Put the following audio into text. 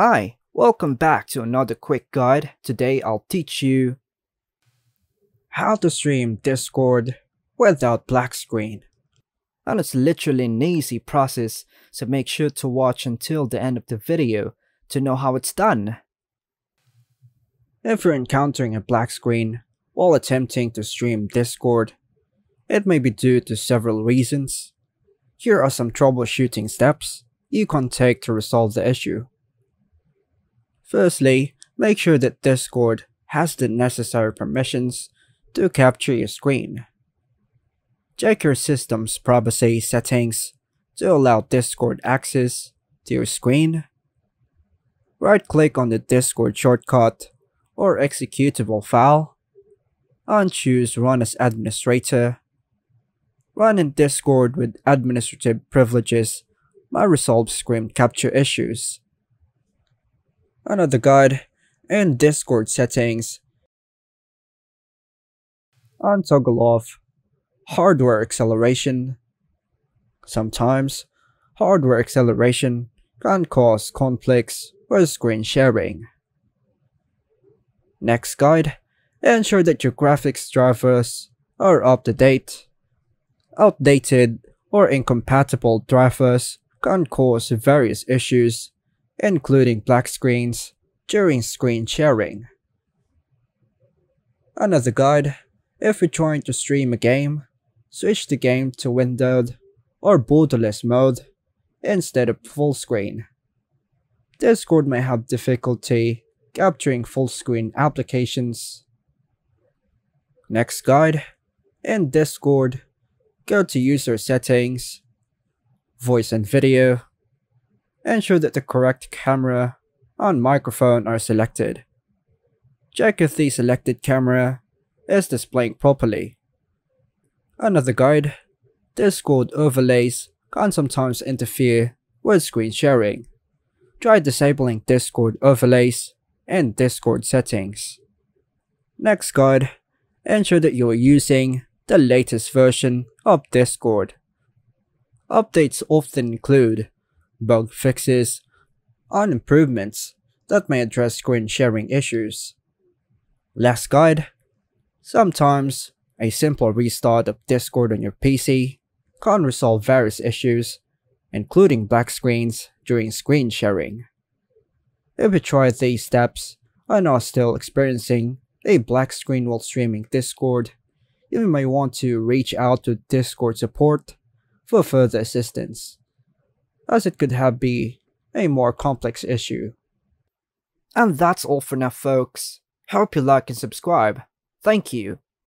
Hi, welcome back to another quick guide. Today I'll teach you how to stream Discord without black screen. And it's literally an easy process, so make sure to watch until the end of the video to know how it's done. If you're encountering a black screen while attempting to stream Discord, it may be due to several reasons. Here are some troubleshooting steps you can take to resolve the issue. Firstly, make sure that Discord has the necessary permissions to capture your screen. Check your system's privacy settings to allow Discord access to your screen. Right-click on the Discord shortcut or executable file and choose Run as Administrator. Run in Discord with administrative privileges might resolve screen capture issues another guide, and Discord settings. On toggle off hardware acceleration. Sometimes, hardware acceleration can cause conflicts with screen sharing. Next guide, ensure that your graphics drivers are up to date. Outdated or incompatible drivers can cause various issues including black screens during screen sharing. Another guide, if you're trying to stream a game, switch the game to windowed or borderless mode instead of full screen. Discord may have difficulty capturing full screen applications. Next guide, in Discord, go to user settings, voice and video, ensure that the correct camera and microphone are selected. Check if the selected camera is displaying properly. Another guide, Discord overlays can sometimes interfere with screen sharing. Try disabling Discord overlays in Discord settings. Next guide, ensure that you are using the latest version of Discord. Updates often include bug fixes, and improvements that may address screen sharing issues. Last guide, sometimes a simple restart of Discord on your PC can resolve various issues, including black screens during screen sharing. If you try these steps and are still experiencing a black screen while streaming Discord, you may want to reach out to Discord support for further assistance as it could have be a more complex issue. And that's all for now folks. Hope you like and subscribe. Thank you.